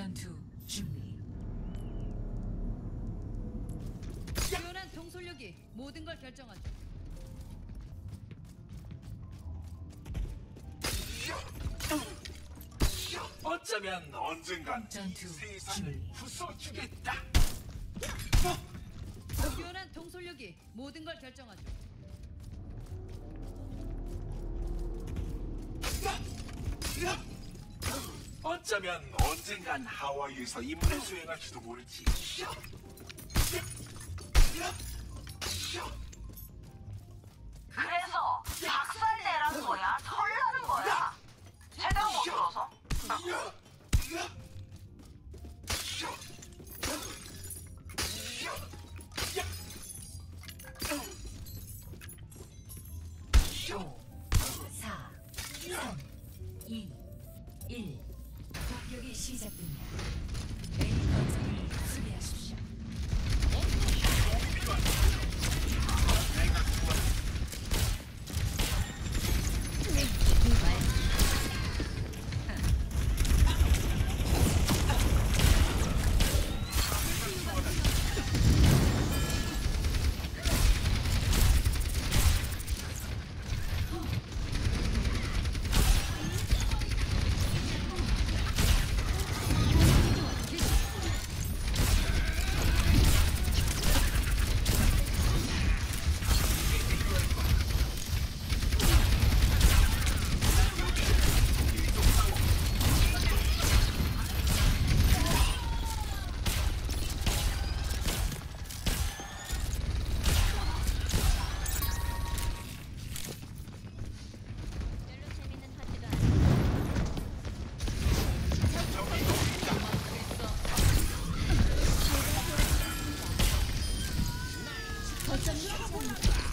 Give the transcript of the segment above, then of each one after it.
전투 준비. 뛰어난 동솔력이 모든 걸 결정한다. 어쩌면 언젠간 전투 세상을 준비. 부숴주겠다. 뛰어난 동솔력이 모든 걸 결정한다. 어쩌면 언젠간 하와이에서 임무를 수행할지도 모르지. 그래서 박살 내라는 거야? 설라는 거야? 제대로 못 들어서? 这是什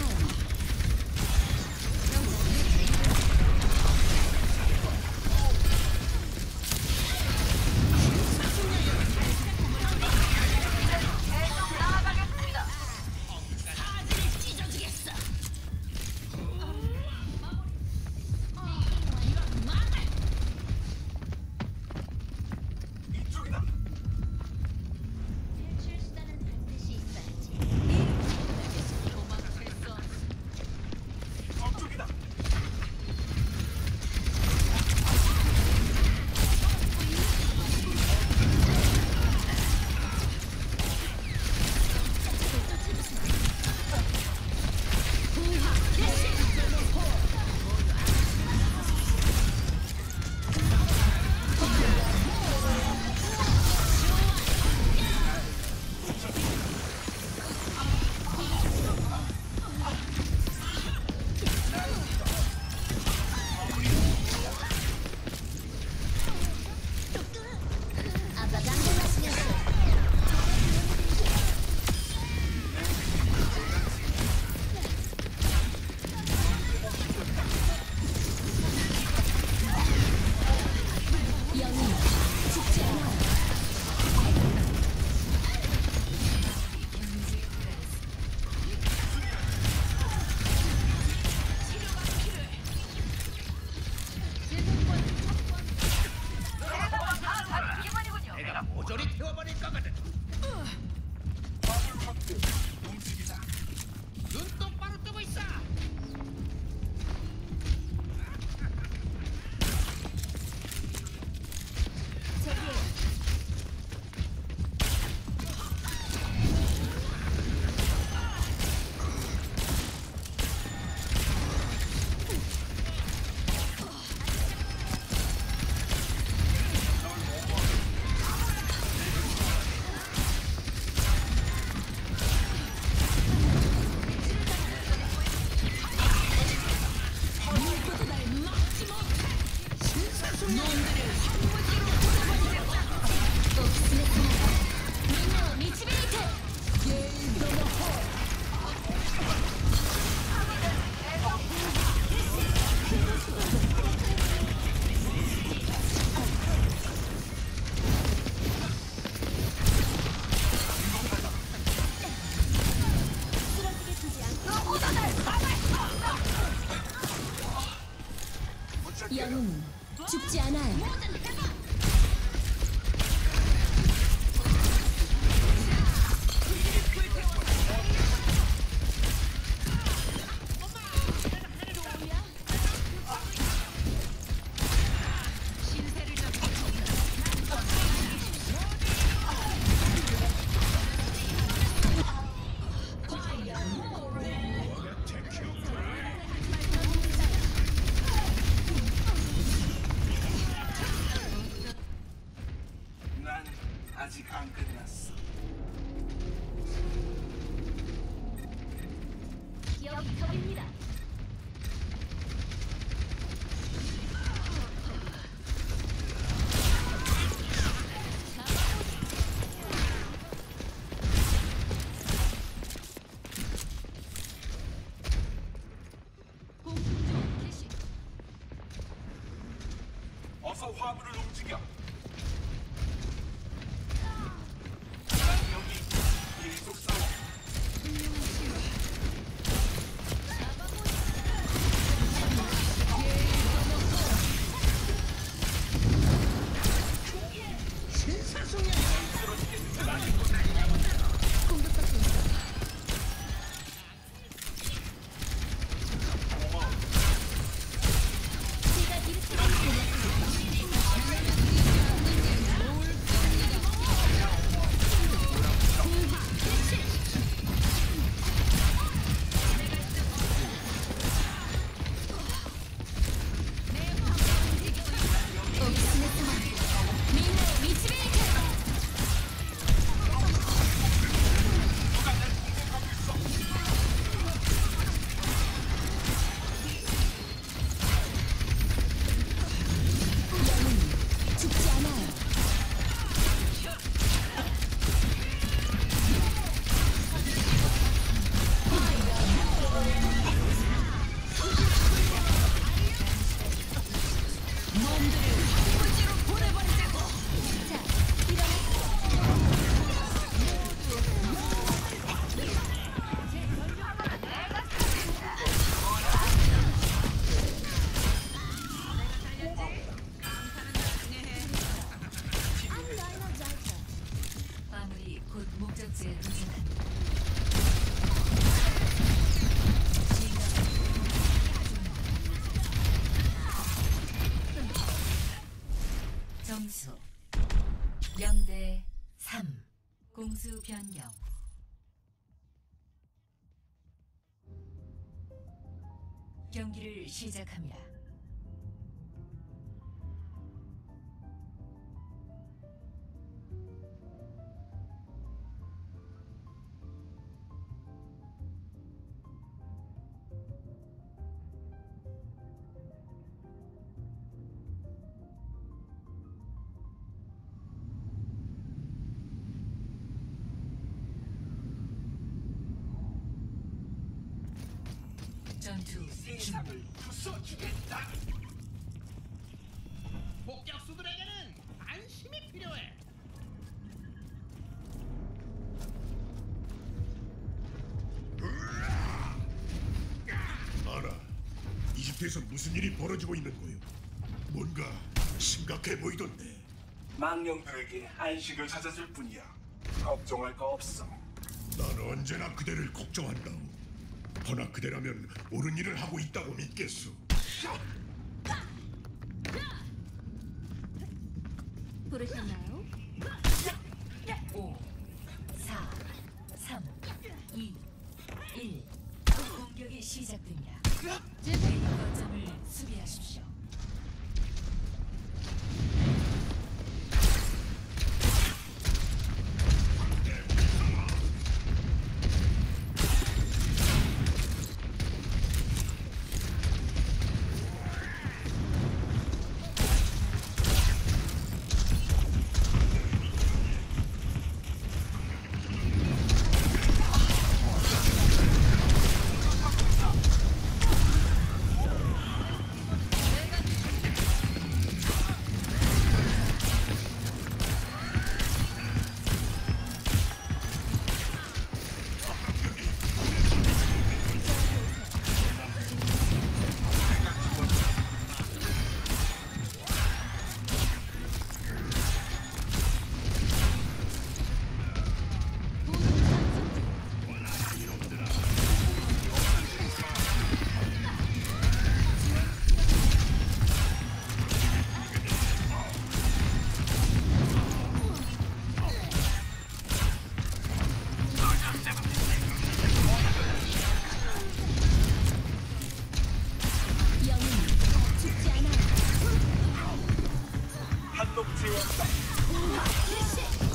Rampage. 변경 경기를 시작합니다. 세상을 부숴주겠다. 복격수들에게는 안심이 필요해. 알아. 이집트에서 무슨 일이 벌어지고 있는 거요? 뭔가 심각해 보이던데. 망령들에게 안식을 찾아줄 뿐이야. 걱정할 거 없어. 나는 언제나 그대를 걱정한다. 허나 그대라면 옳은 일을 하고 있다고 믿겠소. 부르셨나요? 5 4 3 2 1 공격이 시작됩니다. to expect.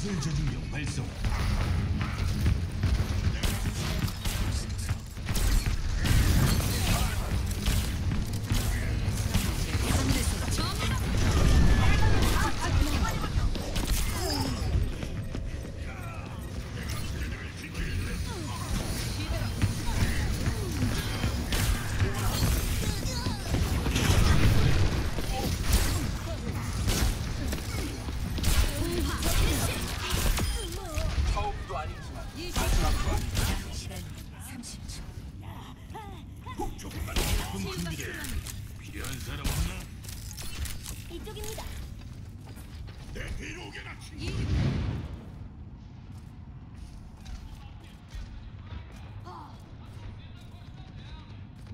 전술 저중력 발성. 준비돼. 필요한 사람 없나? 이쪽입니다. 내 뒤로 오게나 친구.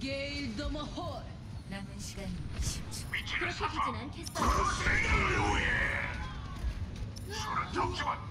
게일 더 머 홀. 남은 시간 10초. 그렇게 두진 않겠어요. 생명을 위해. 술은 적지만 기세는 밀리지 않네.